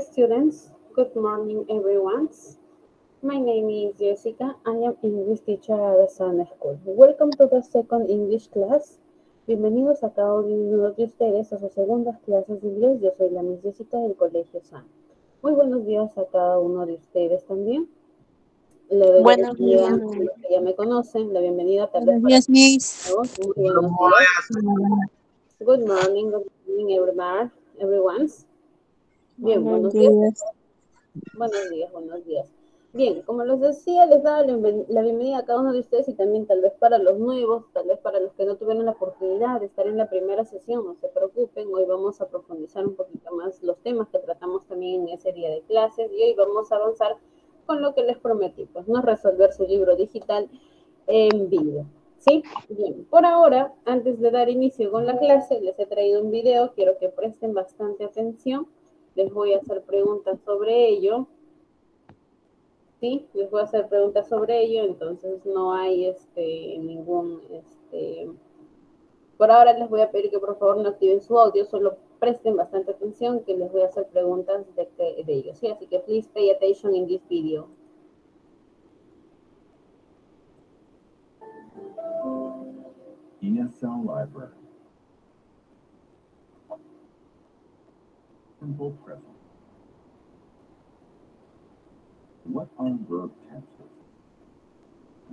students. Good morning, everyone. My name is Jessica. I am English teacher at the Sun School. Welcome to the second English class. Bienvenidos a cada uno de ustedes a sus segundas clases de inglés. Yo soy la Miss Jessica del Colegio Sun. Muy buenos días a cada uno de ustedes también. Le doy Buenos la bienvenida días. a los que ya me conocen, la bienvenida tal vez Buenos días, Miss. todos. Muy buenos días. Good morning, good morning, everyone. everyone. Bien, buenos días. Buenos días, buenos días. Bien, como les decía, les daba la bienven- la bienvenida a cada uno de ustedes y también tal vez para los nuevos, tal vez para los que no tuvieron la oportunidad de estar en la primera sesión, no se preocupen, hoy vamos a profundizar un poquito más los temas que tratamos también en ese día de clases y hoy vamos a avanzar con lo que les prometí, pues no resolver su libro digital en vivo. ¿Sí? Bien, por ahora, antes de dar inicio con la clase, les he traído un video, quiero que presten bastante atención, les voy a hacer preguntas sobre ello. Sí, les voy a hacer preguntas sobre ello, entonces no hay este ningún este por ahora les voy a pedir que por favor no activen su audio, solo presten bastante atención que les voy a hacer preguntas de, de, de ello, ¿sí? Así que please pay attention in this video. ESL Library. Simple present. What are verb tenses?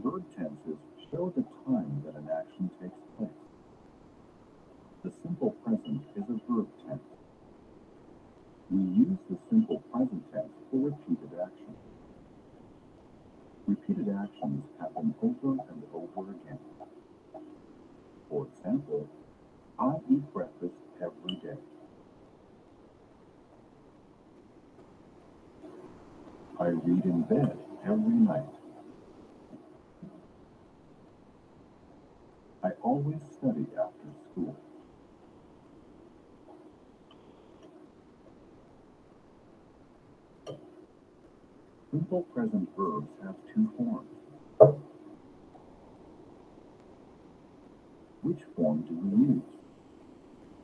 Verb tenses show the time that an action takes place. The simple present is a verb tense. We use the simple present tense for repeated actions. Repeated actions happen over and over again. For example, I eat breakfast every day. I read in bed every night. I always study after school. Simple present verbs have two forms. Which form do we use?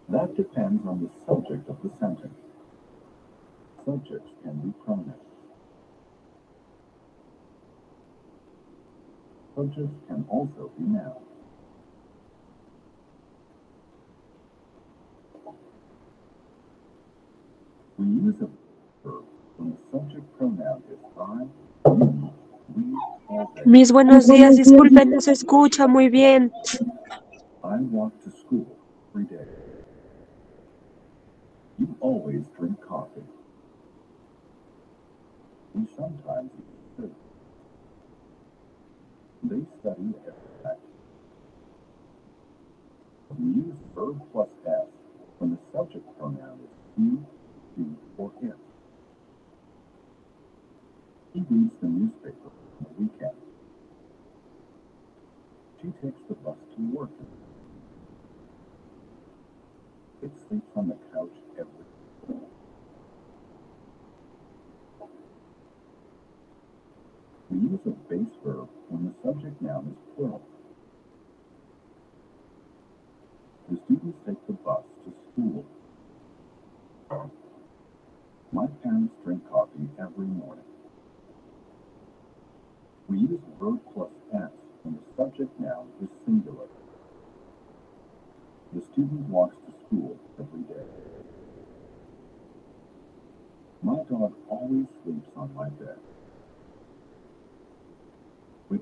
That depends on the subject of the sentence. Subjects can be pronouns. Subjects can also be nouns. We use a verb when the subject pronoun is I. Miss, buenos días. Disculpen, no se escucha muy bien. I walk to school every day. You always drink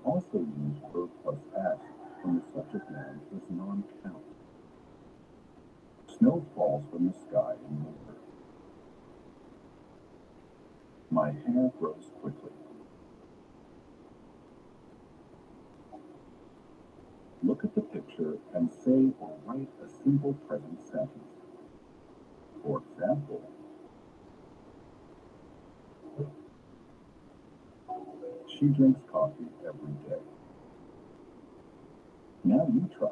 also use verb plus s when the subject noun is non-count. Snow falls from the sky in winter. My hair grows quickly. Look at the picture and say or write a simple present sentence. For example, she drinks coffee every day. Now you try.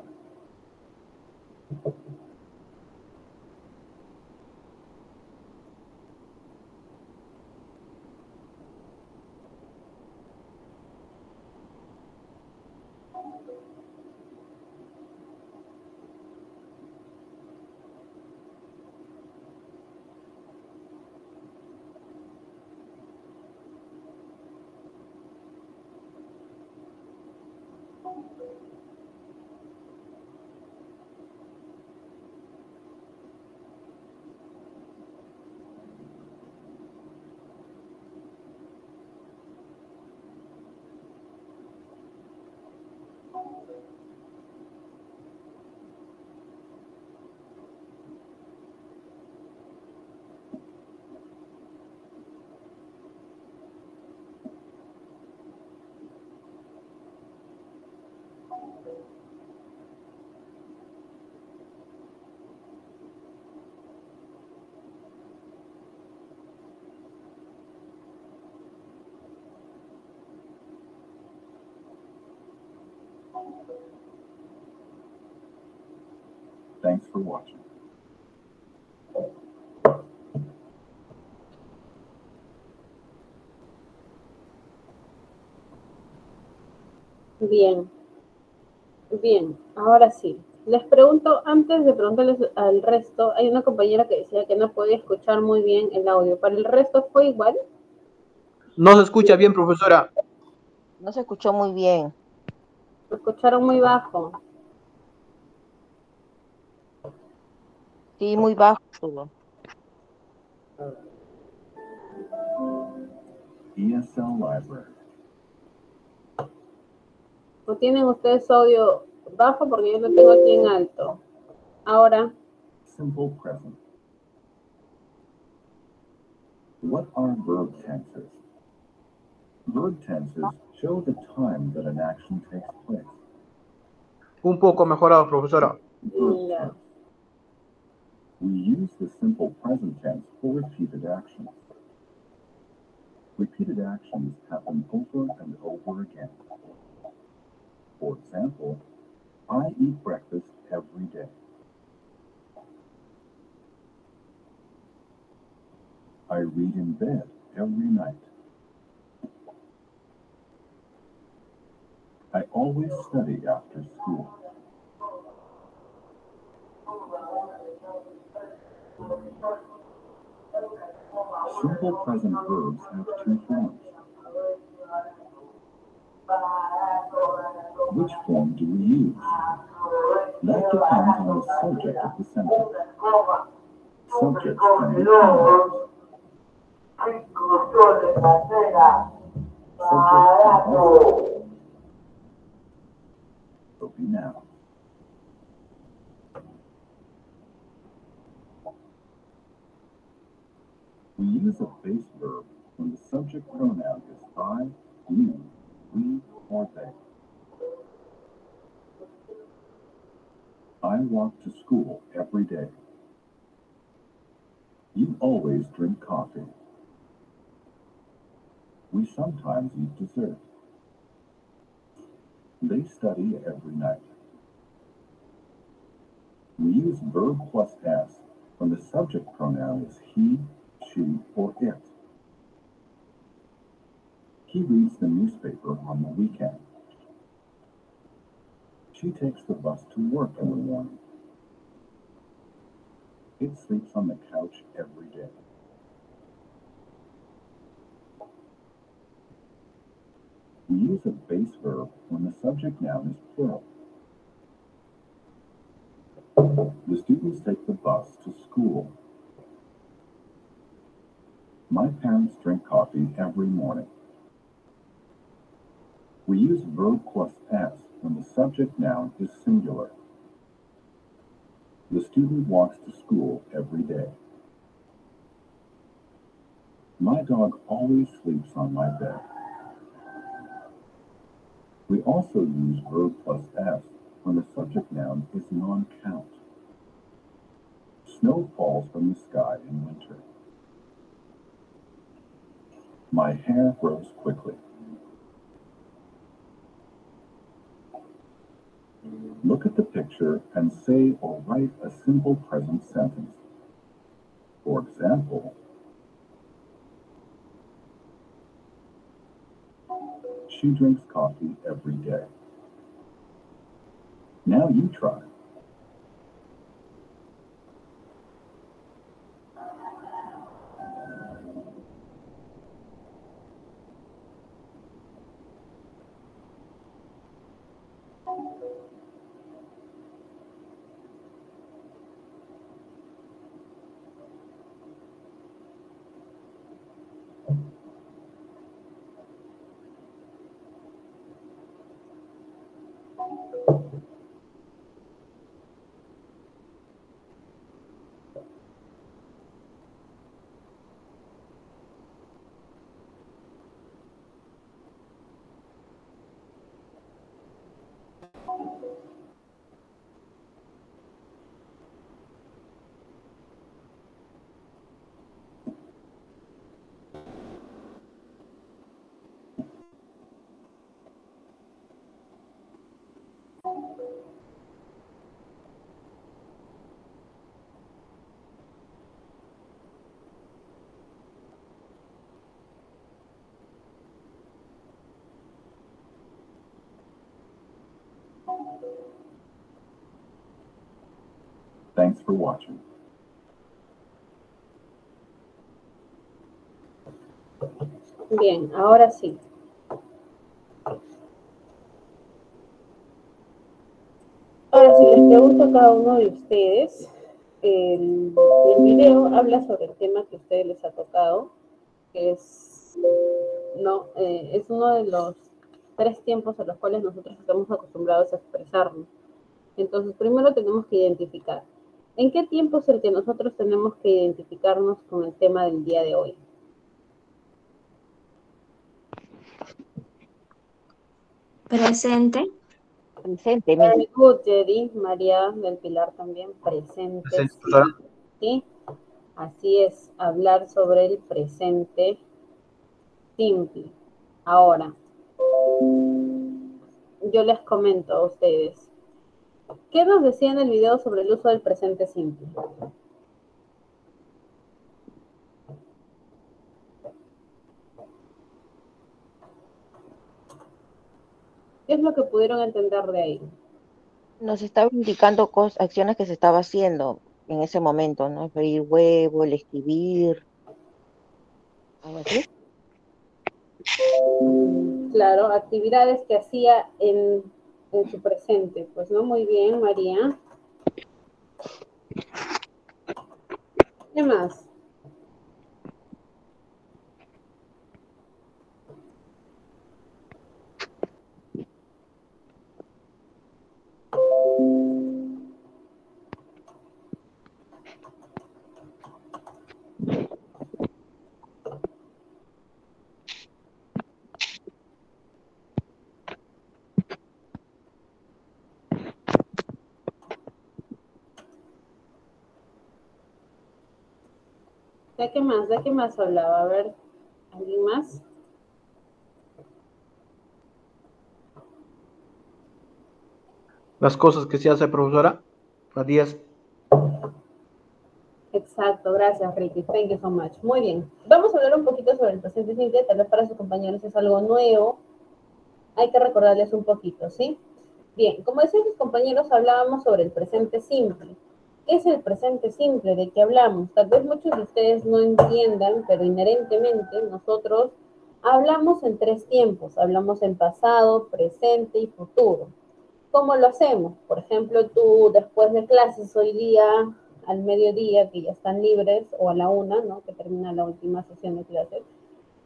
Thanks for watching. Bien. Bien, ahora sí. Les pregunto, antes de preguntarles al resto, hay una compañera que decía que no podía escuchar muy bien el audio. ¿Para el resto fue igual? No se escucha bien, profesora. No se escuchó muy bien. Lo escucharon muy bajo. Sí, muy bajo. ESL Library. ¿O tienen ustedes audio bajo? Porque yo lo tengo aquí en alto. Ahora, Simple present. What are verb tenses? Verb tenses show the time that an action takes place. Un poco mejorado, profesora. Yeah. We use the simple present tense for repeated actions. Repeated actions happen over and over again. For example, I eat breakfast every day. I read in bed every night. I always study after school. Simple present verbs have two forms. Which form do we use? That depends on the subject of the sentence. Subjects can be pronouns. Subjects can also nouns. We use a base verb when the subject pronoun is I, you, we, or they. I walk to school every day. You always drink coffee. We sometimes eat dessert. They study every night. We use verb plus s when the subject pronoun is he, she, or it. He reads the newspaper on the weekend. She takes the bus to work in the morning. It sleeps on the couch every day. We use a base verb when the subject noun is plural. The students take the bus to school. My parents drink coffee every morning. We use verb plus s when the subject noun is singular. The student walks to school every day. My dog always sleeps on my bed. We also use verb plus s when the subject noun is non-count. Snow falls from the sky in winter. My hair grows quickly. Look at the picture and say or write a simple present sentence. For example, she drinks coffee every day. Now you try. Thanks for watching. Bien, ahora sí. Ahora sí, les pregunto a cada uno de ustedes. El, video habla sobre el tema que ustedes les ha tocado, que es, no, eh, es uno de los tres tiempos a los cuales nosotros estamos acostumbrados a expresarnos. Entonces, primero tenemos que identificar. ¿En qué tiempo es el que nosotros tenemos que identificarnos con el tema del día de hoy? Presente. Presente, Very good, Jerry. María del Pilar también presente. Presente. ¿sí? Así es, hablar sobre el presente simple. Ahora, yo les comento a ustedes. ¿Qué nos decía en el video sobre el uso del presente simple? ¿Qué es lo que pudieron entender de ahí? Nos estaba indicando acciones que se estaba haciendo en ese momento, ¿no? Freír huevo, el escribir. algo así. Claro, actividades que hacía en, en su presente. Pues no, muy bien, María. ¿Qué más? ¿De qué más? ¿De qué más hablaba? A ver, ¿alguien más? Las cosas que se hace, profesora. 10. Exacto, gracias Ricky, thank you so much. Muy bien, vamos a hablar un poquito sobre el presente simple, tal vez para sus compañeros es algo nuevo, hay que recordarles un poquito, ¿sí? Bien, como decían sus compañeros, hablábamos sobre el presente simple. ¿Qué es el presente simple? ¿De qué hablamos? Tal vez muchos de ustedes no entiendan, pero inherentemente nosotros hablamos en tres tiempos, hablamos en pasado, presente y futuro. ¿Cómo lo hacemos? Por ejemplo, tú después de clases hoy día al mediodía, que ya están libres, o a la una, ¿no? Que termina la última sesión de clases.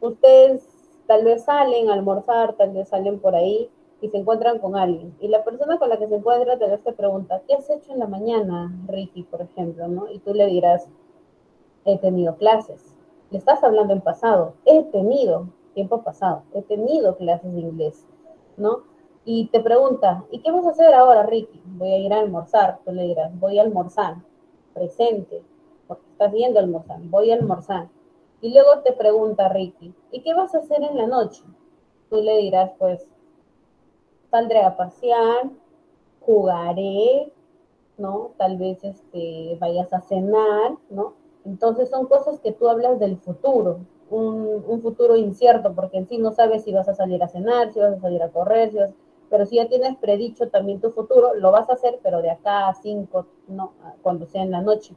Ustedes tal vez salen a almorzar, tal vez salen por ahí y se encuentran con alguien. Y la persona con la que se encuentra tal vez te pregunta, ¿qué has hecho en la mañana, Ricky, por ejemplo, ¿no? Y tú le dirás, he tenido clases. Le estás hablando en pasado, he tenido, tiempo pasado, he tenido clases de inglés, ¿no? Y te pregunta, ¿y qué vas a hacer ahora, Ricky? Voy a ir a almorzar. Tú le dirás, voy a almorzar presente, porque estás yendo a almorzar, voy a almorzar. Y luego te pregunta Ricky, ¿y qué vas a hacer en la noche? Tú le dirás, pues, saldré a pasear, jugaré, ¿no? Tal vez este, vayas a cenar, ¿no? Entonces son cosas que tú hablas del futuro, un, un, futuro incierto, porque en sí no sabes si vas a salir a cenar, si vas a salir a correr, si vas, pero si ya tienes predicho también tu futuro, lo vas a hacer, pero de acá a cinco, no, cuando sea en la noche.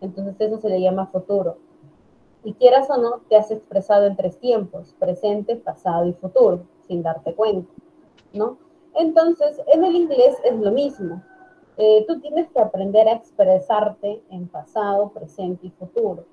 Entonces eso se le llama futuro. Y quieras o no, te has expresado en tres tiempos, presente, pasado y futuro, sin darte cuenta, ¿no? Entonces, en el inglés es lo mismo. Eh, tú tienes que aprender a expresarte en pasado, presente y futuro.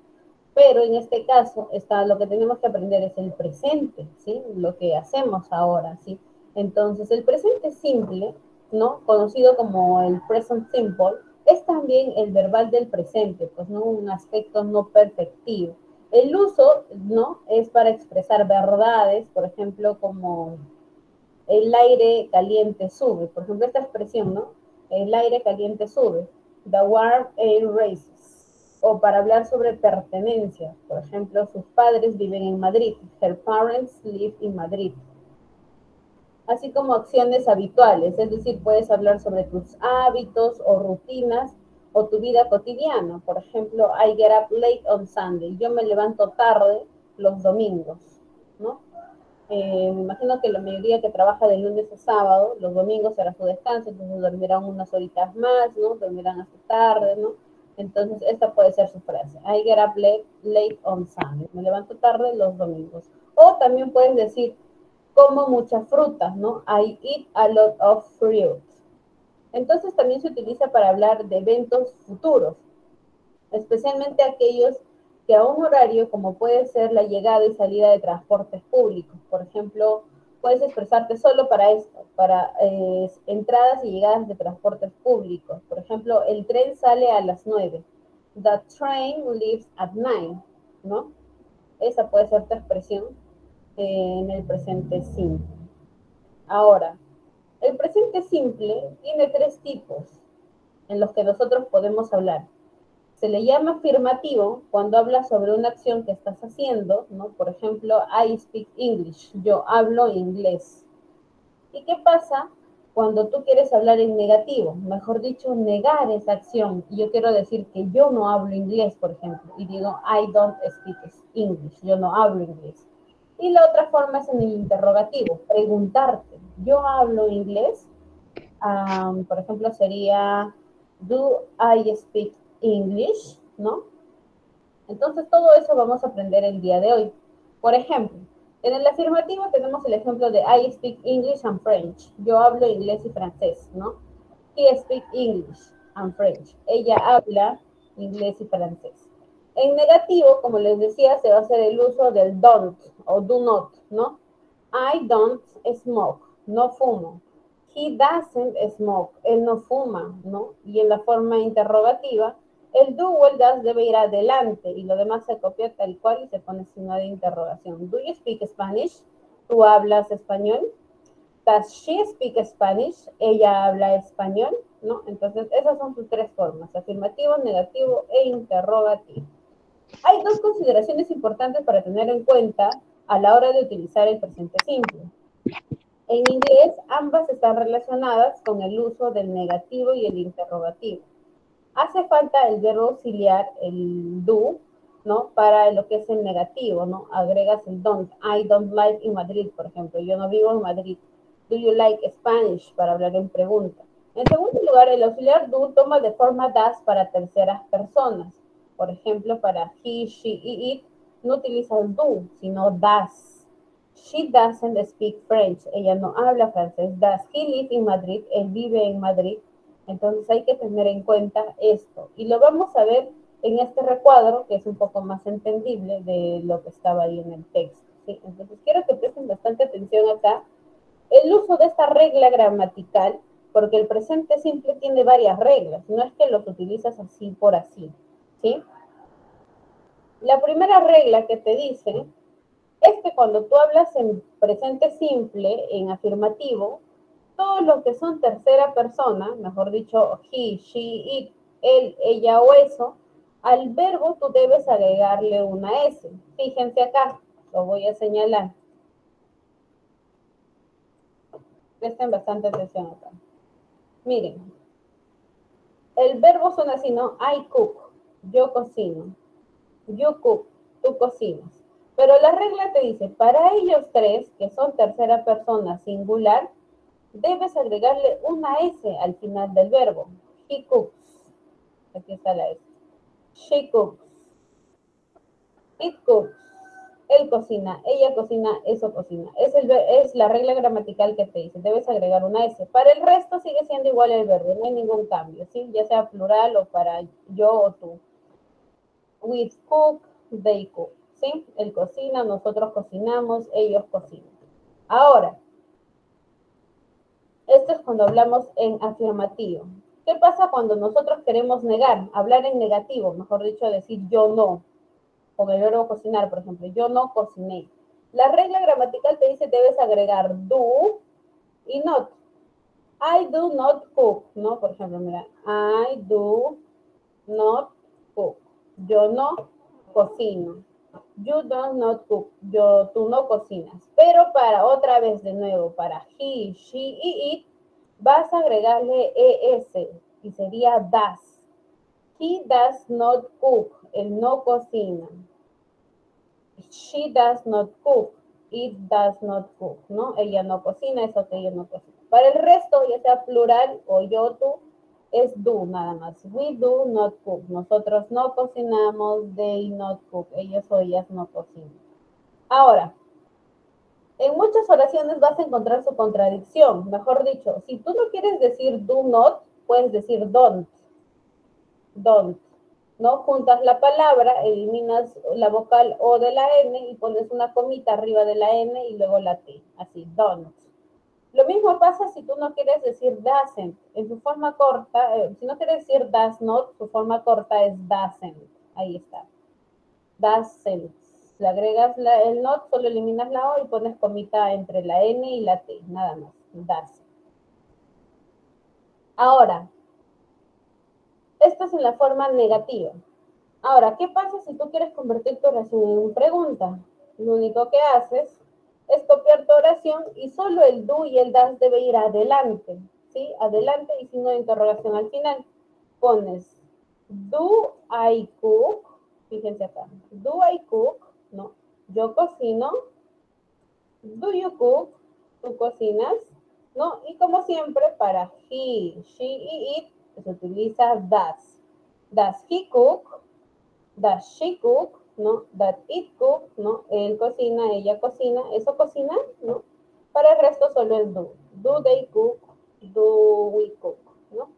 Pero en este caso, está, lo que tenemos que aprender es el presente, ¿sí? Lo que hacemos ahora, ¿sí? Entonces, el presente simple, ¿no? Conocido como el present simple, es también el verbal del presente, pues no un aspecto no perfectivo. El uso, ¿no? Es para expresar verdades, por ejemplo, como el aire caliente sube, por ejemplo, esta expresión, ¿no? El aire caliente sube, the warm air rises, o para hablar sobre pertenencia, por ejemplo, sus padres viven en Madrid, her parents live in Madrid, así como acciones habituales, es decir, puedes hablar sobre tus hábitos o rutinas o tu vida cotidiana. Por ejemplo, I get up late on Sunday. Yo me levanto tarde los domingos, ¿no? Eh, me imagino que la mayoría que trabaja de lunes a sábado, los domingos será su descanso, entonces dormirán unas horitas más, ¿no? Dormirán hasta tarde, ¿no? Entonces, esta puede ser su frase. I get up late, late on Sunday. Me levanto tarde los domingos. O también puedes decir, como mucha fruta, ¿no? I eat a lot of fruit. Entonces, también se utiliza para hablar de eventos futuros, especialmente aquellos que a un horario como puede ser la llegada y salida de transportes públicos. Por ejemplo, puedes expresarte solo para esto, para eh, entradas y llegadas de transportes públicos. Por ejemplo, el tren sale a las 9. The train leaves at 9, ¿no? Esa puede ser tu expresión eh, en el presente simple. Ahora, el presente simple tiene tres tipos en los que nosotros podemos hablar. Se le llama afirmativo cuando habla sobre una acción que estás haciendo, ¿no? Por ejemplo, I speak English, yo hablo inglés. ¿Y qué pasa cuando tú quieres hablar en negativo? Mejor dicho, negar esa acción. Yo quiero decir que yo no hablo inglés, por ejemplo, y digo I don't speak English, yo no hablo inglés. Y la otra forma es en el interrogativo, preguntarte, ¿yo hablo inglés? Por ejemplo, sería, ¿do I speak English, ¿no? Entonces, todo eso vamos a aprender el día de hoy. Por ejemplo, en el afirmativo tenemos el ejemplo de I speak English and French. Yo hablo inglés y francés, ¿no? He speak English and French. Ella habla inglés y francés. En negativo, como les decía, se va a hacer el uso del don't o do not, ¿no? I don't smoke, no fumo. He doesn't smoke, él no fuma, ¿no? Y en la forma interrogativa, el do o el does debe ir adelante y lo demás se copia tal cual y se pone signo de interrogación. Do you speak Spanish? ¿Tú hablas español? Does she speak Spanish? ¿Ella habla español? ¿No? Entonces, esas son sus tres formas, afirmativo, negativo e interrogativo. Hay dos consideraciones importantes para tener en cuenta a la hora de utilizar el presente simple. En inglés, ambas están relacionadas con el uso del negativo y el interrogativo hace falta el verbo auxiliar, el do, ¿no? Para lo que es el negativo, ¿no? Agregas el don't. I don't like in Madrid, por ejemplo. Yo no vivo en Madrid. Do you like Spanish? Para hablar en pregunta. En segundo lugar, el auxiliar do toma de forma das para terceras personas. Por ejemplo, para he, she y it no utiliza el do, sino das. She doesn't speak French. Ella no habla francés. Does he live in Madrid? Él vive en Madrid. Entonces hay que tener en cuenta esto. Y lo vamos a ver en este recuadro, que es un poco más entendible de lo que estaba ahí en el texto. Entonces quiero que presten bastante atención acá. El uso de esta regla gramatical, porque el presente simple tiene varias reglas, no es que los utilizas así por así. ¿sí? La primera regla que te dice es que cuando tú hablas en presente simple, en afirmativo, todos los que son tercera persona, mejor dicho, he, she, it, él, ella o eso, al verbo tú debes agregarle una S. Fíjense acá, lo voy a señalar. Presten bastante atención acá. Miren, el verbo suena así, ¿no? I cook, yo cocino. You cook, tú cocinas. Pero la regla te dice, para ellos tres, que son tercera persona singular, debes agregarle una S al final del verbo. He cooks. Aquí está la S. She cooks. It cooks. Él cocina, ella cocina, eso cocina. Es, la regla gramatical que te dice. Debes agregar una S. Para el resto sigue siendo igual el verbo, no hay ningún cambio, ¿sí? Ya sea plural o para yo o tú. We cook, they cook, ¿sí? Él cocina, nosotros cocinamos, ellos cocinan. Ahora, esto es cuando hablamos en afirmativo. ¿Qué pasa cuando nosotros queremos negar, hablar en negativo, mejor dicho, decir yo no? Con el verbo cocinar, por ejemplo, yo no cociné. La regla gramatical te dice debes agregar do y not. I do not cook, ¿no? Por ejemplo, mira, I do not cook. Yo no cocino. You do not cook. Yo, tú no cocinas. Pero para otra vez de nuevo, para he, she y it, vas a agregarle es y sería does. He does not cook. Él no cocina. She does not cook. It does not cook, ¿no? Ella no cocina, eso que ella no cocina. Para el resto, ya sea plural o yo, tú, es do nada más. We do not cook. Nosotros no cocinamos, they not cook. Ellos o ellas no cocinan. Ahora, en muchas oraciones vas a encontrar su contradicción. Mejor dicho, si tú no quieres decir do not, puedes decir don't. Don't. ¿No? Juntas la palabra, eliminas la vocal O de la N y pones una comita arriba de la N y luego la T. Así, don't. Lo mismo pasa si tú no quieres decir doesn't. En su forma corta, eh, si no quieres decir does not, su forma corta es doesn't. Ahí está. Doesn't. Le agregas la- el not, solo eliminas la O y pones comita entre la N y la T. Nada más. Doesn't. Ahora, esto es en la forma negativa. Ahora, ¿qué pasa si tú quieres convertir tu oración en pregunta? Lo único que haces es copiar tu oración y solo el do y el das debe ir adelante, ¿sí? Adelante y signo de interrogación al final. Pones do I cook, fíjense acá, do I cook, no, yo cocino, do you cook, tú cocinas, ¿no? Y como siempre, para he, she y it, se utiliza does. Does he cook? Does she cook? ¿No? That it cook, ¿no? Él cocina, ella cocina, eso cocina, ¿no? Para el resto solo es do. Do they cook? Do we cook? ¿No?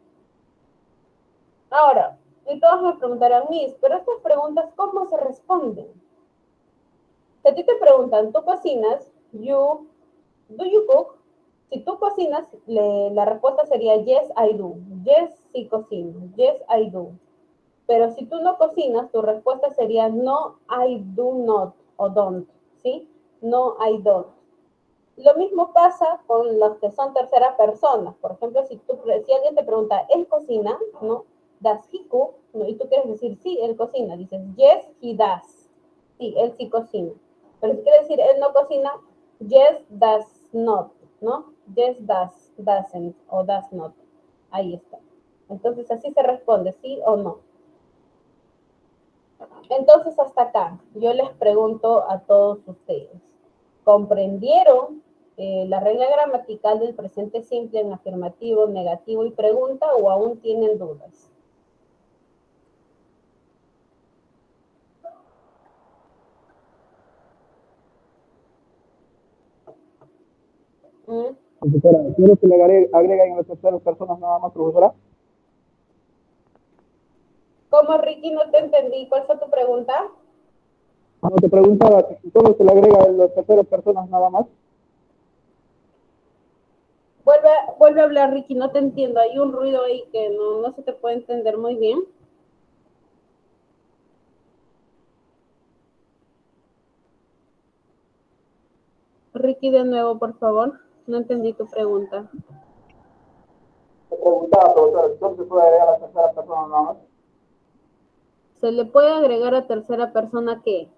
Ahora, y todos me preguntarán, Miss, pero estas preguntas, ¿cómo se responden? Si a ti te preguntan, ¿tú cocinas? You, do you cook? Si tú cocinas, la respuesta sería yes, I do. Yes, sí cocino. Yes, I do. Pero si tú no cocinas, tu respuesta sería no, I do not o don't. ¿Sí? No, I don't. Lo mismo pasa con los que son tercera persona. Por ejemplo, si, tú, si alguien te pregunta, ¿él cocina? ¿No? ¿Does he? ¿No? Y tú quieres decir, sí, él cocina. Dices, yes, he does. Sí, él sí cocina. Pero si quieres decir, él no cocina, yes, does not. ¿No? Yes, does, doesn't o does not. Ahí está. Entonces así se responde, sí o no. Entonces hasta acá, yo les pregunto a todos ustedes, ¿comprendieron eh, la regla gramatical del presente simple en afirmativo, negativo y pregunta o aún tienen dudas? ¿Mm? Profesora, ¿quiero que le agregue, agrega en las personas nada más, profesora? ¿Cómo, Ricky? No te entendí. ¿Cuál fue tu pregunta? No, te preguntaba que si solo se le agrega en las terceras personas nada más. Vuelve, vuelve a hablar, Ricky. No te entiendo. Hay un ruido ahí que no, no se te puede entender muy bien. Ricky, de nuevo, por favor. No entendí tu pregunta. Te preguntaba, profesora, si solo se puede agregar a las terceras personas nada más. ¿Se le puede agregar a tercera persona qué?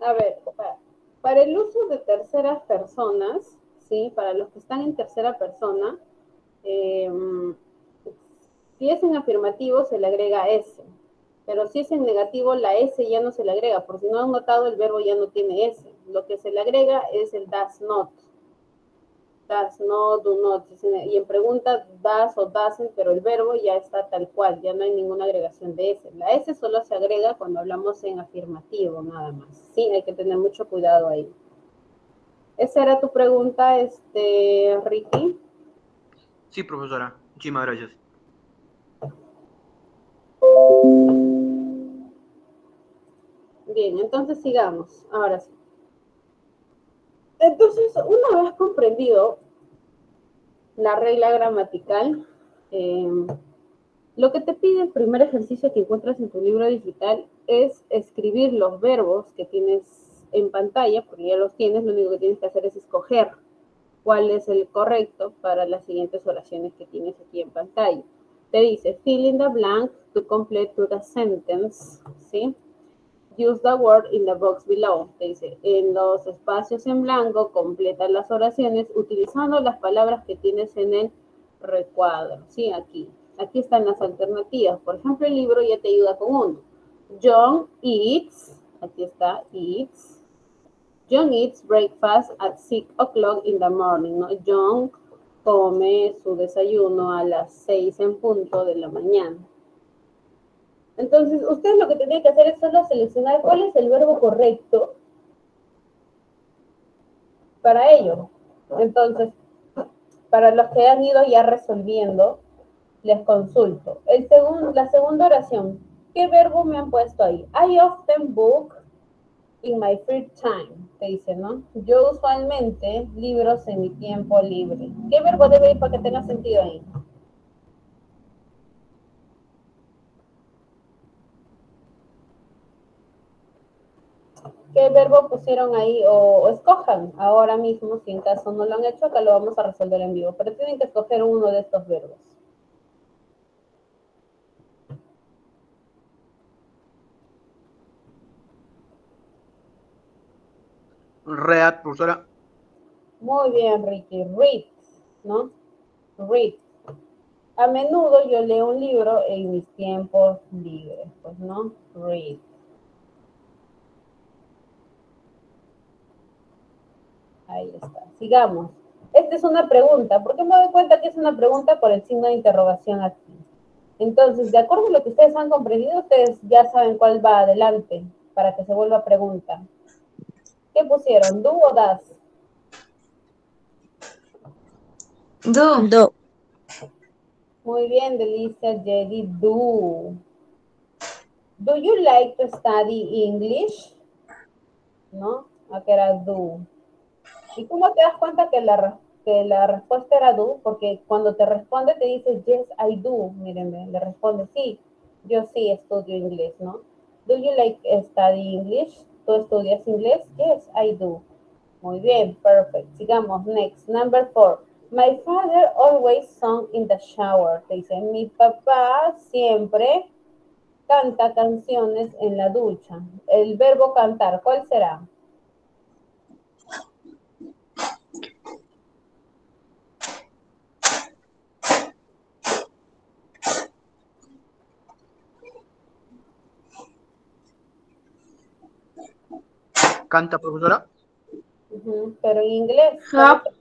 A ver, pa- para el uso de terceras personas, ¿sí? Para los que están en tercera persona, eh, si es en afirmativo se le agrega S, pero si es en negativo la S ya no se le agrega, por si no han notado el verbo ya no tiene S. Lo que se le agrega es el does not. Does not, do not. Y en pregunta does o doesn't, pero el verbo ya está tal cual, ya no hay ninguna agregación de S. La S solo se agrega cuando hablamos en afirmativo, nada más. Sí, hay que tener mucho cuidado ahí. Esa era tu pregunta, este, Ricky. Sí, profesora. Muchísimas gracias. Bien, entonces sigamos. Ahora sí. Entonces, una vez comprendido la regla gramatical, eh, lo que te pide el primer ejercicio que encuentras en tu libro digital es escribir los verbos que tienes en pantalla, porque ya los tienes, lo único que tienes que hacer es escoger cuál es el correcto para las siguientes oraciones que tienes aquí en pantalla. Te dice, fill in the blank to complete to the sentence, ¿sí? use the word in the box below. Te dice, en los espacios en blanco, completa las oraciones utilizando las palabras que tienes en el recuadro. Sí, aquí. Aquí están las alternativas. Por ejemplo, el libro ya te ayuda con uno. John eats, aquí está, eats. John eats breakfast at 6 o'clock in the morning. John come su desayuno a las 6 en punto de la mañana. Entonces, ustedes lo que tienen que hacer es solo seleccionar cuál es el verbo correcto para ello. Entonces, para los que han ido ya resolviendo, les consulto. El segundo, la segunda oración, ¿qué verbo me han puesto ahí? I often book in my free time, te dice, ¿no? Yo usualmente libros en mi tiempo libre. ¿Qué verbo debe ir para que tenga sentido ahí? ¿Qué verbo pusieron ahí? O, o, escojan ahora mismo, si en caso no lo han hecho, acá lo vamos a resolver en vivo. Pero tienen que escoger uno de estos verbos. Read, profesora. Muy bien, Ricky. Read, ¿no? Read. A menudo yo leo un libro en mis tiempos libres, pues, ¿no? Read. Ahí está. Sigamos. Esta es una pregunta. ¿Por qué me doy cuenta que es una pregunta por el signo de interrogación aquí? Entonces, de acuerdo a lo que ustedes han comprendido, ustedes ya saben cuál va adelante para que se vuelva pregunta. ¿Qué pusieron? ¿Do o das? Do. Do. Muy bien, Delicia, Jerry, do. Do you like to study English? ¿No? Acá era do. ¿Y cómo te das cuenta que la, que la respuesta era do? Porque cuando te responde te dice, yes, I do. Mírenme, le responde, sí, yo sí estudio inglés, ¿no? Do you like study English? ¿Tú estudias inglés? Yes, I do. Muy bien, perfect. Sigamos, next. Number four. My father always sung in the shower. Dice, mi papá siempre canta canciones en la ducha. El verbo cantar, ¿cuál será? Canta, profesora. Ujú, Pero en inglés. ¿cuál es?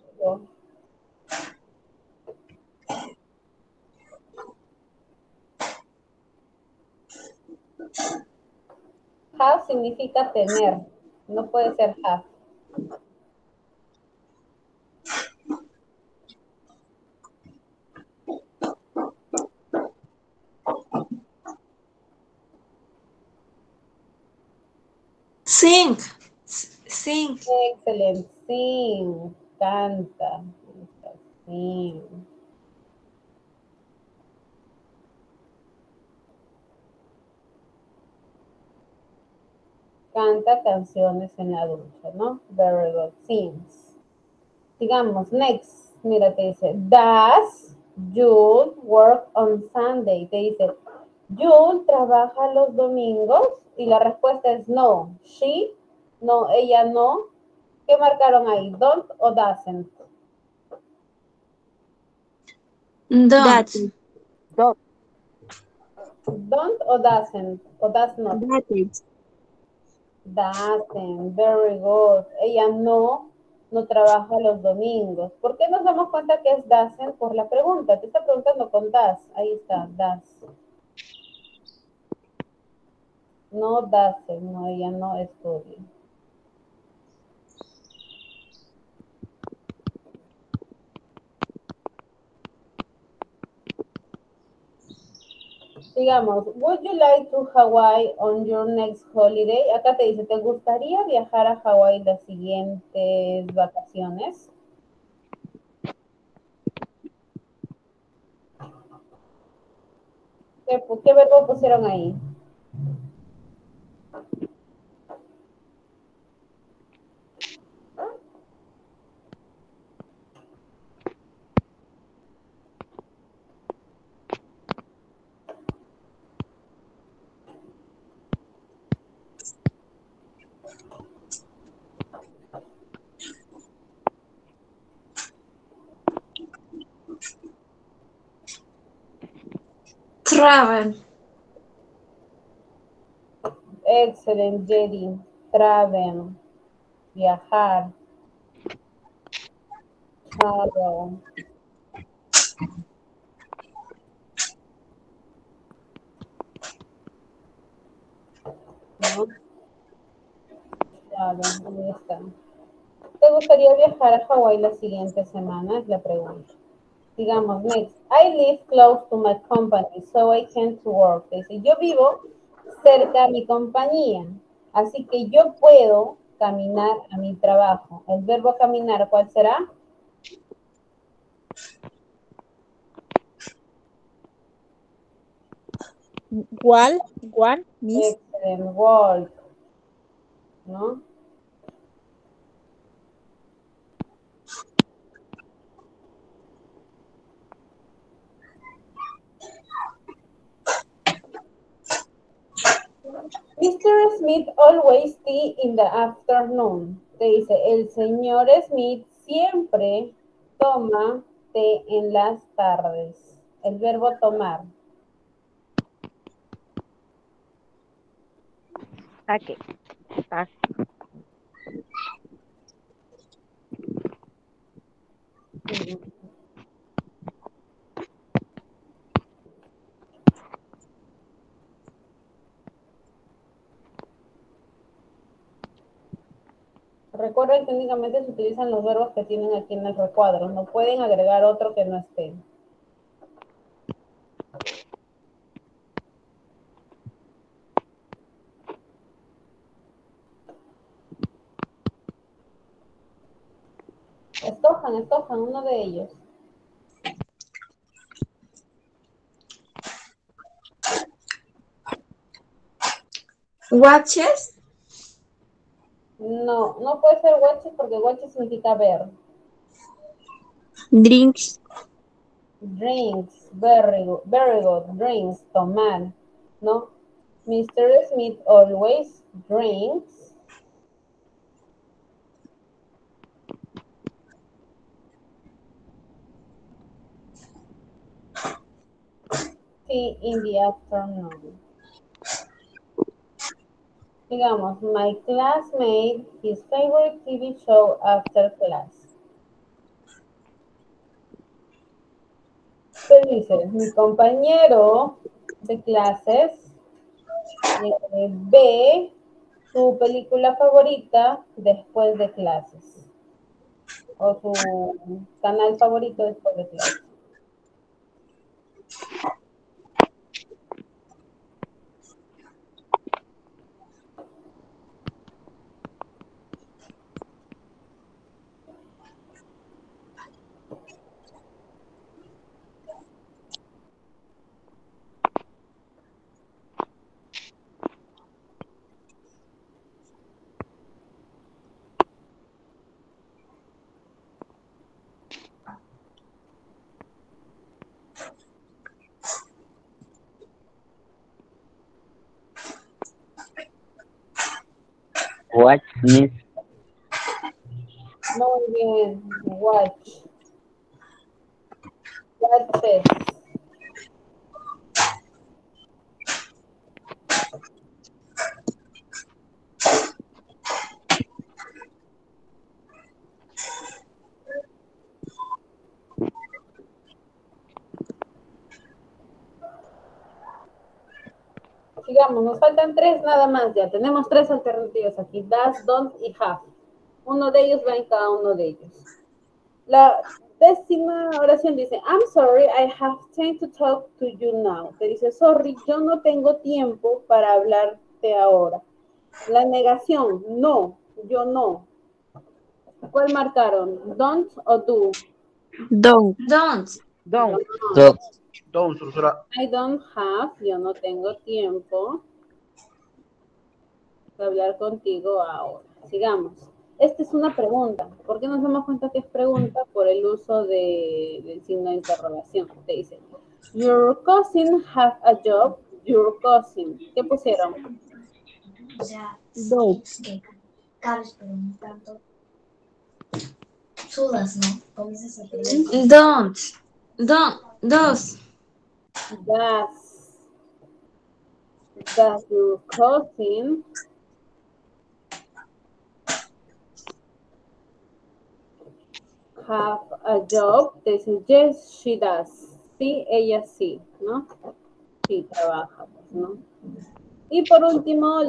Have significa tener, no puede ser have. Excelente, sing, canta, sing. Canta canciones en la ducha, ¿no? Very good, sings. Digamos, next, mira, te dice, does Jude work on Sunday? Te dice, Jude trabaja los domingos y la respuesta es no. She, no, ella no. ¿Qué marcaron ahí? Don't o doesn't? Don't. That's. Don't o doesn't? O does not? That is. Doesn't, very good. Ella no, no trabaja los domingos. ¿Por qué nos damos cuenta que es doesn't? Por la pregunta. Te está preguntando con does. Ahí está, does. No doesn't, no, ella no estudia. Digamos, would you like to Hawaii on your next holiday? Acá te dice, ¿te gustaría viajar a Hawaii las siguientes vacaciones? ¿Qué, qué verbo pusieron ahí? Travel. Excellent, Jerry. Travel. Viajar. Travel. ¿No? Travel, ahí está. ¿Te gustaría viajar a Hawái la siguiente semana? Es la pregunta. Digamos, next. I live close to my company, so I can't work. Dice, yo vivo cerca a mi compañía, así que yo puedo caminar a mi trabajo. El verbo caminar, ¿cuál será? ¿Cuál? ¿Cuál? Miss. Excellent, walk. ¿No? Mr. Smith always tea in the afternoon. Te dice, el señor Smith siempre toma té en las tardes. El verbo tomar. Saque. Ah, Recuerden que únicamente se utilizan los verbos que tienen aquí en el recuadro. No pueden agregar otro que no esté. Escojan, escojan uno de ellos. Watches. No, no puede ser watches porque watches significa ver. Drinks. Drinks, very good, very good. Drinks, tomar, ¿no? Mr. Smith always drinks. Tea in the afternoon. Digamos, my classmate, his favorite TV show after class. ¿Qué dice? Mi compañero de clases eh, ve su película favorita después de clases. O su canal favorito después de clases. Watch Miss. Muy bien, watch. Watches. Nos faltan tres nada más ya. Tenemos tres alternativas aquí, does, don't y have. Uno de ellos va en cada uno de ellos. La décima oración dice, I'm sorry, I have time to talk to you now. Te dice, sorry, yo no tengo tiempo para hablarte ahora. La negación, no, yo no. ¿Cuál marcaron? ¿Don't o do? Don't. Don't. Don't. So, Don't, I don't have, yo no tengo tiempo de hablar contigo ahora. Sigamos. Esta es una pregunta. ¿Por qué nos damos cuenta que es pregunta? Por el uso de- del signo de interrogación. Te dice, your cousin have a job, your cousin. ¿Qué pusieron? Don't. Carlos, pero un tanto sudas, ¿no? Comienzas a. Don't. Don't. Dos. Das. Does your cousin have a job? Te dicen, yes, she does. Sí, ella sí, ¿no? Sí, trabaja, pues, ¿no? Y por último,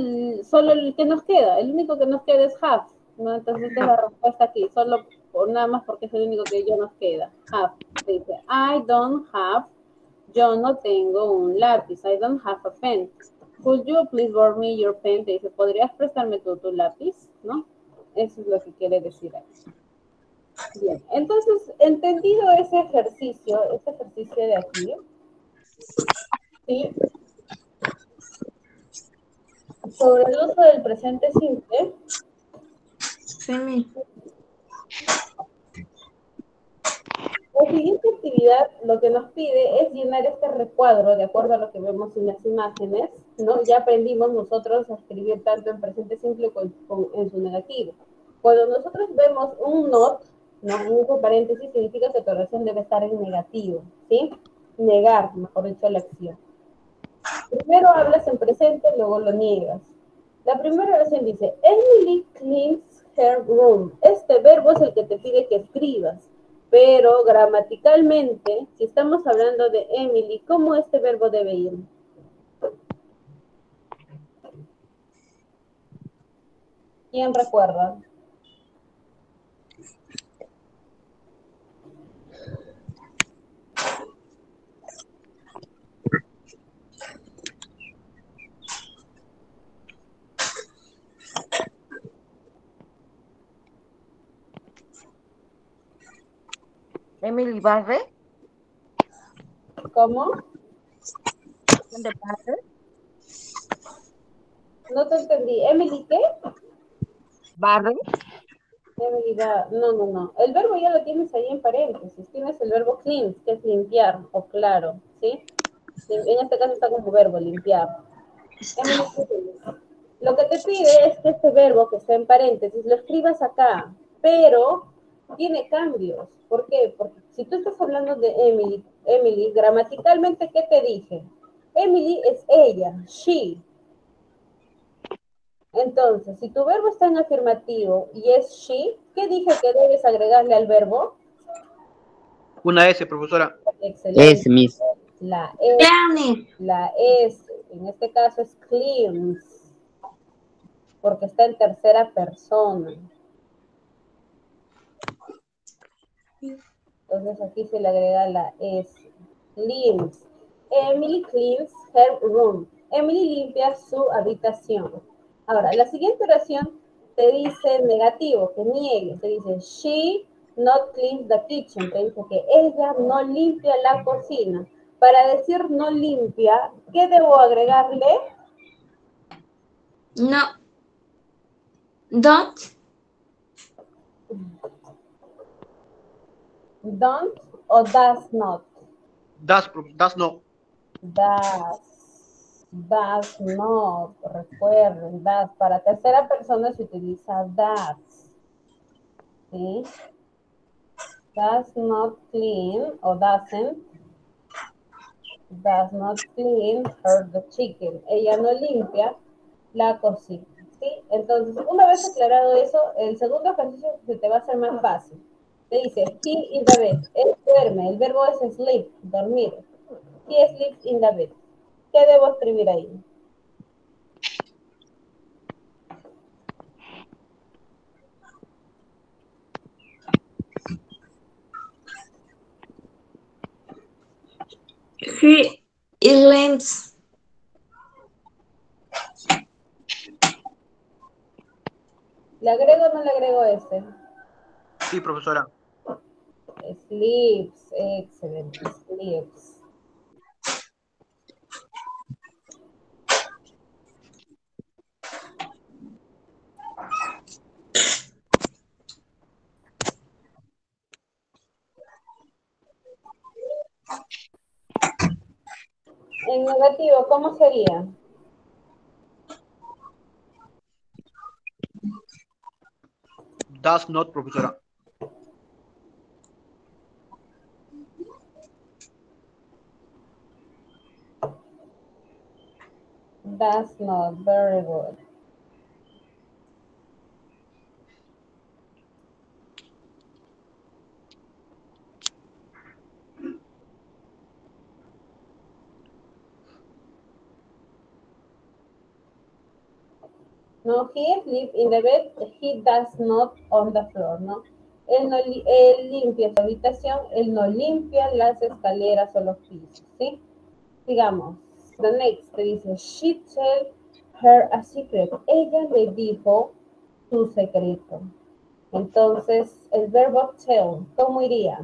solo el que nos queda, el único que nos queda es have. Entonces esta es la respuesta aquí, solo nada más porque es el único que yo nos queda. Have. Dice, I don't have, yo no tengo un lápiz, I don't have a pen. Could you please borrow me your pen? Dice, ¿podrías prestarme tu, lápiz? ¿No? Eso es lo que quiere decir ahí. Bien, entonces, entendido ese ejercicio, ese ejercicio de aquí, ¿sí? Sobre el uso del presente simple, Sí. La siguiente actividad lo que nos pide es llenar este recuadro de acuerdo a lo que vemos en las imágenes, ¿no? Ya aprendimos nosotros a escribir tanto en presente simple como en su negativo. Cuando nosotros vemos un not, ¿no? Un paréntesis significa que tu oración debe estar en negativo, ¿sí? Negar, mejor dicho, la acción. Primero hablas en presente, luego lo niegas. La primera oración dice, Emily cleans her room. Este verbo es el que te pide que escribas. Pero gramaticalmente, si estamos hablando de Emily, ¿cómo este verbo debe ir? ¿Quién recuerda? Emily Barre. ¿Cómo? ¿De parte? No te entendí. ¿Emily qué? Barre. Emily va... No, no, no. El verbo ya lo tienes ahí en paréntesis. Tienes el verbo clean, que es limpiar, o claro, ¿sí? En este caso está como verbo, limpiar. Emily. Lo que te pide es que este verbo que está en paréntesis lo escribas acá, pero tiene cambios. ¿Por qué? Porque si tú estás hablando de Emily, Emily, gramaticalmente, ¿qué te dije? Emily es ella, she. Entonces, si tu verbo está en afirmativo y es she, ¿qué dije que debes agregarle al verbo? Una S, profesora. Excelente. Es Miss. La S, la S, en este caso es cleans, porque está en tercera persona. Entonces aquí se le agrega la S. Cleans. Emily cleans her room. Emily limpia su habitación. Ahora, la siguiente oración te dice negativo, que niegue. Te dice, she not cleans the kitchen. Te dice que ella no limpia la cocina. Para decir no limpia, ¿qué debo agregarle? No. Don't. Don't o does not. Das, prof- das no. Does. Does not. Recuerden, does. Para tercera persona se utiliza does. ¿Sí? Does not clean o doesn't. Does not clean her the chicken. Ella no limpia la cocina. ¿Sí? Entonces, una vez aclarado eso, el segundo ejercicio se te va a hacer más fácil. Te dice, he in the bed. Él duerme. El verbo es sleep, dormir. He sleeps in the bed. ¿Qué debo escribir ahí? He Irlands. ¿Le agrego o no le agrego este? Sí, profesora. Sleeps, excelente, sleeps. En negativo, ¿cómo sería? Das not, profesora. Does not. Very good. No, he sleep in the bed, he does not on the floor, ¿no? Él, no él limpia su habitación, él no limpia las escaleras o los pisos, ¿sí? Digamos, the next, te dice, she tell her a secret. Ella le dijo su secreto. Entonces, el verbo tell, ¿cómo iría?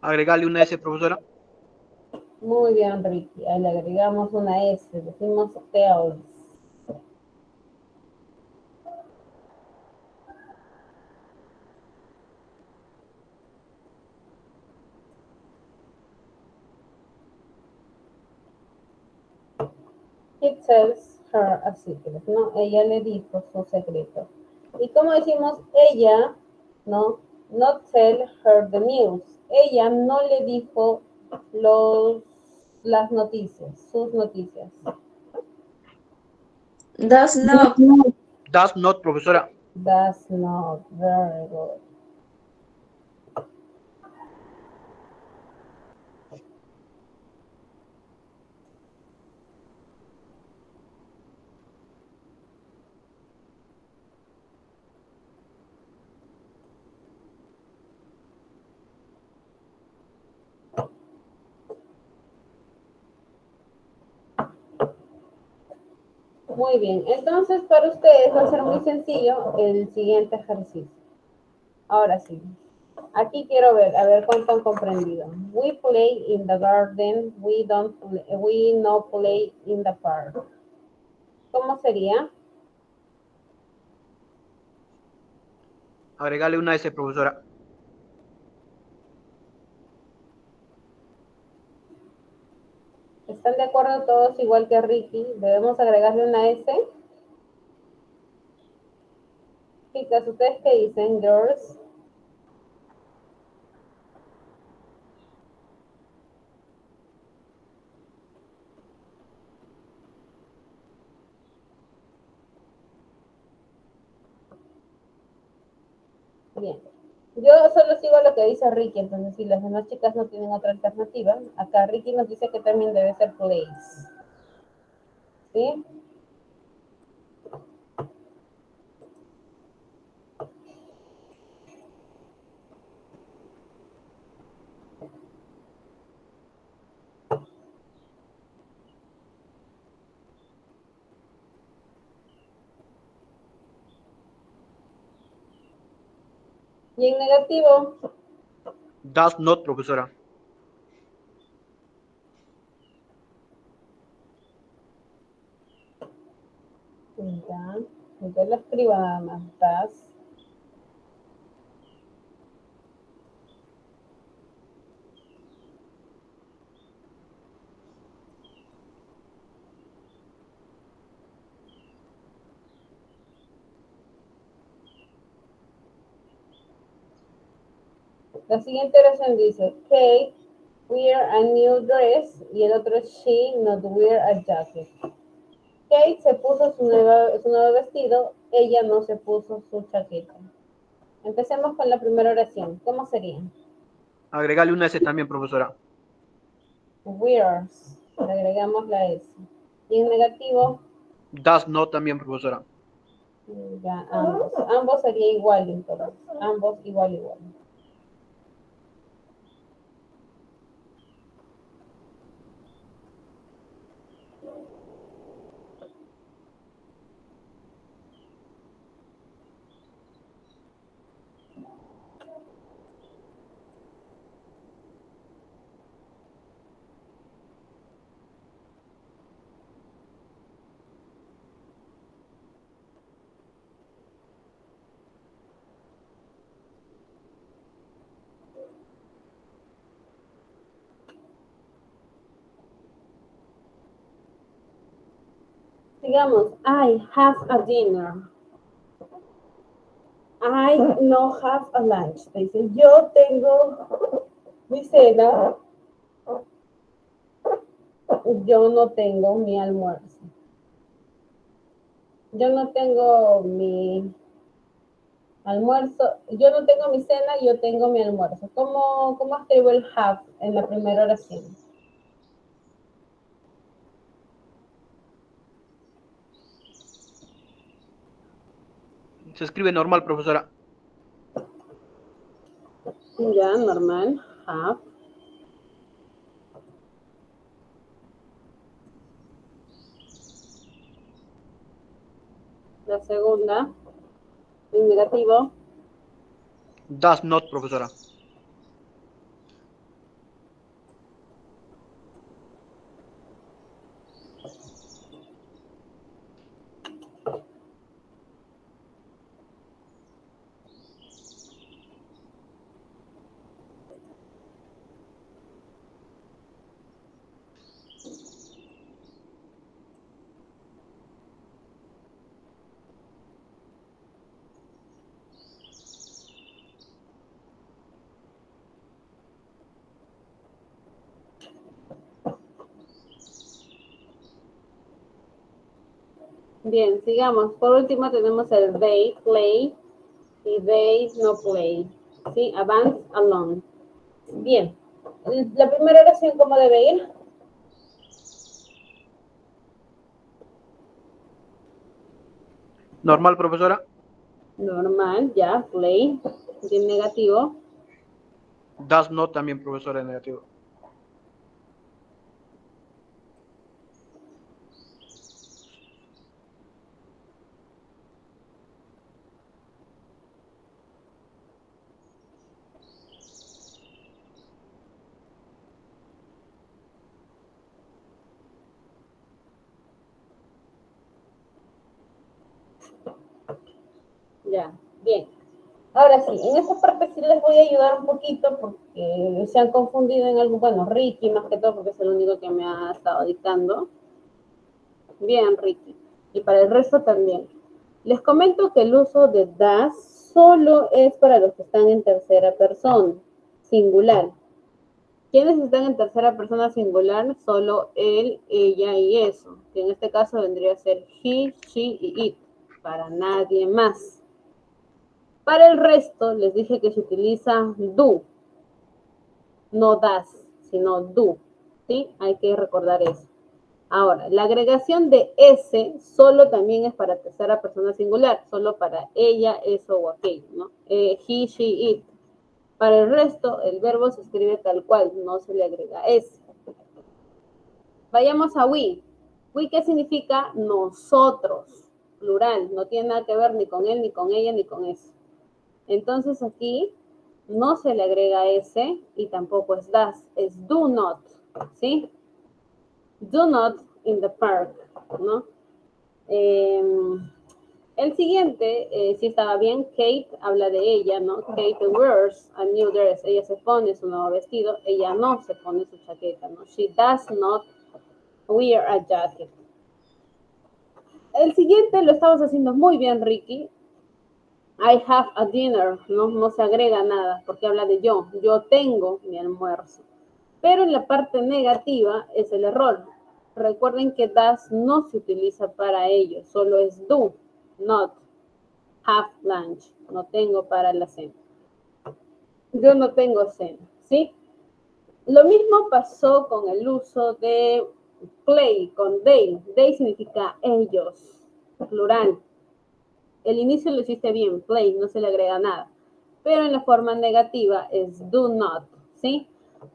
Agregarle una S, profesora. Muy bien, Ricky. Ahí le agregamos una S, decimos tells. He tells her a secret, ¿no? Ella le dijo su secreto. Y como decimos, ella, ¿no? Not tell her the news. Ella no le dijo los, las noticias, sus noticias. Does not. Does not, profesora. Does not. Very good. Muy bien, entonces para ustedes va a ser muy sencillo el siguiente ejercicio. Ahora sí, aquí quiero ver, a ver cuánto han comprendido. We play in the garden, we don't, we no play in the park. ¿Cómo sería? Agregarle una S, profesora. ¿Están de acuerdo todos igual que Ricky? ¿Debemos agregarle una S? Chicas, ¿ustedes qué dicen, girls? Bien. Yo solo sigo lo que dice Ricky, entonces si las demás chicas no tienen otra alternativa, acá Ricky nos dice que también debe ser place. ¿Sí? Y en negativo, Does not, profesora. ya, yo lo escribo nada más, das. La siguiente oración dice, Kate wear a new dress y el otro es she not wear a jacket. Kate se puso su, nueva, su nuevo vestido, ella no se puso su chaqueta. Empecemos con la primera oración. ¿Cómo sería? Agregarle una S también, profesora. Wears. Le agregamos la S. Y en negativo, Does not también, profesora. ya ambos. Ambos sería igual entonces. Ambos igual, igual. Digamos, I have a dinner. I no have a lunch. Dice, yo tengo mi cena. Yo no tengo mi almuerzo. Yo no tengo mi almuerzo. Yo no tengo mi cena, yo tengo mi almuerzo. ¿Cómo, cómo escribo el have en la primera oración? Se escribe normal, profesora. Ya, normal. Have. La segunda, en negativo. Does not, profesora. Bien, sigamos. Por último tenemos el they, play, y they no play. ¿Sí? Advance, alone. Bien. La primera oración, ¿cómo debe ir? Normal, profesora. Normal, ya, play. Bien negativo. Does not también, profesora, en negativo. Ya, bien. Ahora sí, en esta parte sí les voy a ayudar un poquito porque se han confundido en algo, bueno, Ricky más que todo porque es el único que me ha estado dictando. Bien, Ricky. Y para el resto también. Les comento que el uso de das solo es para los que están en tercera persona, singular. ¿Quiénes están en tercera persona singular? Solo él, ella y eso, que en este caso vendría a ser he, she y it, para nadie más. Para el resto, les dije que se utiliza do, no das, sino do, ¿sí? Hay que recordar eso. Ahora, la agregación de S solo también es para tercera persona singular, solo para ella, eso o aquello, ¿no? Eh, he, she, it. Para el resto, el verbo se escribe tal cual, no se le agrega S. Vayamos a we. We, ¿qué significa? Nosotros, plural, no tiene nada que ver ni con él, ni con ella, ni con eso. Entonces aquí no se le agrega S y tampoco es das, es do not, ¿sí? Do not in the park, ¿no? Eh, el siguiente, eh, si estaba bien, Kate habla de ella, ¿no? Kate wears a new dress. Ella se pone su nuevo vestido. Ella no se pone su chaqueta, ¿no? She does not wear a jacket. El siguiente lo estamos haciendo muy bien, Ricky. I have a dinner, ¿no? No se agrega nada porque habla de yo. Yo tengo mi almuerzo. Pero en la parte negativa es el error. Recuerden que does no se utiliza para ello, solo es do, not have lunch. No tengo para la cena. Yo no tengo cena, ¿sí? Lo mismo pasó con el uso de play, con they. They significa ellos, plural. El inicio lo hiciste bien, play, no se le agrega nada. Pero en la forma negativa es do not, ¿sí?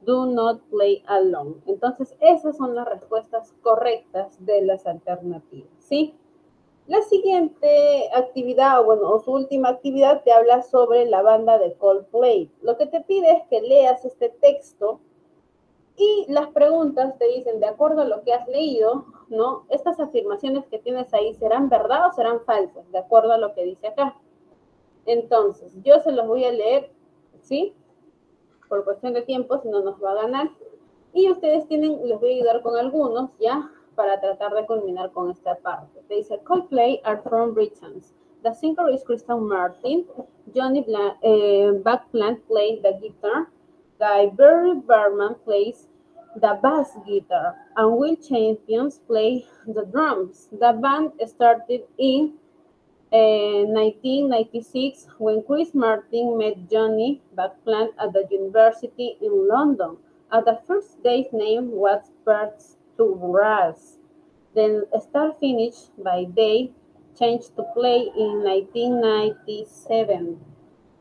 Do not play alone. Entonces, esas son las respuestas correctas de las alternativas, ¿sí? La siguiente actividad, o bueno, su última actividad te habla sobre la banda de Coldplay. Lo que te pide es que leas este texto y las preguntas te dicen, de acuerdo a lo que has leído, ¿no? Estas afirmaciones que tienes ahí, ¿serán verdad o serán falsas? De acuerdo a lo que dice acá. Entonces, yo se los voy a leer, ¿sí? Por cuestión de tiempo, si no nos va a ganar. Y ustedes tienen, les voy a ayudar con algunos, ¿ya? para tratar de culminar con esta parte. Te dice, Coldplay are from Britain. The singer is Christian Martin. Johnny Bla eh, Backplant played the guitar. Guy Barry Berman plays the bass guitar. And Will Champions play the drums. The band started in uh, 1996 when Chris Martin met Johnny Backplant at the university in London. At the first day's name was Birds to Brass. Then start finished by day changed to play in 1997.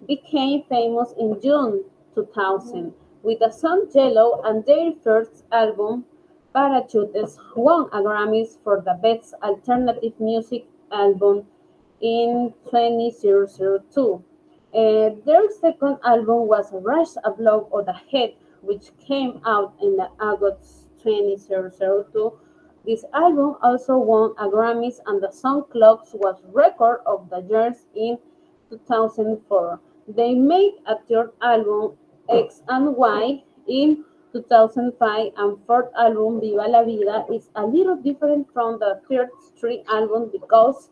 Became famous in June 2000 with the song Jello and their first album Parachutes won a Grammys for the best alternative music album in 2002. Uh, their second album was Rush a Blow on the Head, which came out in August 2002. This album also won a Grammys and the song Clocks was record of the year in 2004. They made a third album, X and Y, in 2005 and fourth album, Viva la Vida, is a little different from the third three album because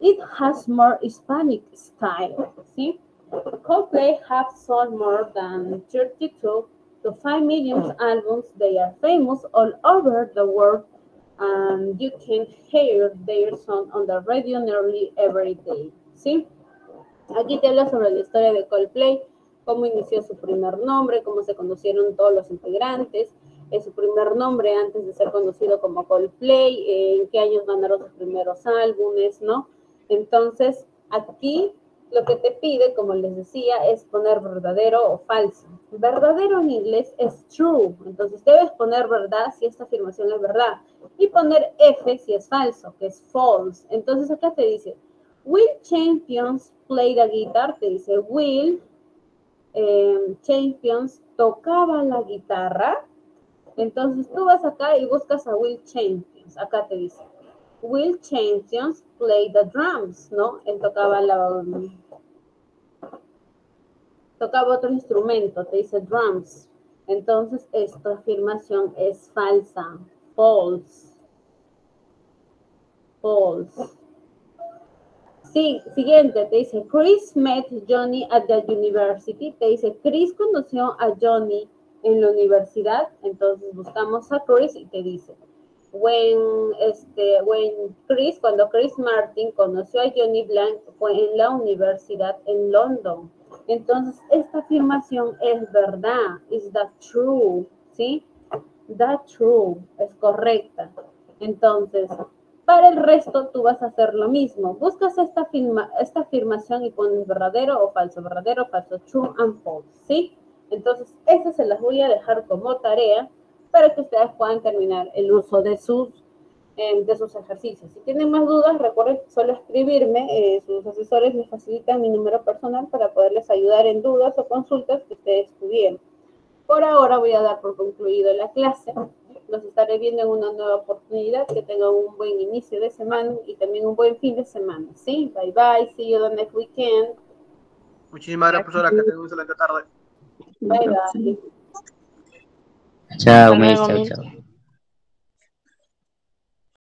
it has more Hispanic style. See? Coldplay have sold more than 32 to 5 million albums. They are famous all over the world and you can hear their song on the radio nearly every day. ¿Sí? Aquí te habla sobre la historia de Coldplay, cómo inició su primer nombre, cómo se conocieron todos los integrantes, eh, su primer nombre antes de ser conocido como Coldplay, eh, en qué años ganaron sus primeros álbumes, ¿no? Entonces, aquí lo que te pide, como les decía, es poner verdadero o falso. Verdadero en inglés es true, entonces debes poner verdad si esta afirmación es verdad y poner F si es falso, que es false. Entonces acá te dice, will champions play the guitar? Te dice, will eh, champions tocaba la guitarra. Entonces tú vas acá y buscas a will champions. Acá te dice, Will Champions play the drums, ¿no? Él tocaba la... Tocaba otro instrumento, te dice drums. Entonces, esta afirmación es falsa. False. False. Sí, siguiente, te dice, Chris met Johnny at the university. Te dice, Chris conoció a Johnny en la universidad. Entonces, buscamos a Chris y te dice, when, este, when Chris, cuando Chris Martin conoció a Johnny Blank fue en la universidad en London. Entonces, esta afirmación es verdad, is that true, ¿sí? That true, es correcta. Entonces, para el resto tú vas a hacer lo mismo. Buscas esta, afirma, esta afirmación y pones verdadero o falso, verdadero, falso, true and false, ¿sí? Entonces, eso se las voy a dejar como tarea para que ustedes puedan terminar el uso de sus, eh, de sus ejercicios. Si tienen más dudas, recuerden solo escribirme, eh, sus asesores les facilitan mi número personal para poderles ayudar en dudas o consultas que ustedes tuvieran. Por ahora voy a dar por concluido la clase. Los estaré viendo en una nueva oportunidad. Que tengan un buen inicio de semana y también un buen fin de semana. ¿Sí? Bye bye. See you the next weekend. Muchísimas gracias, profesora. Que tengan una excelente tarde. Bye bye. Chao, Chao, chao.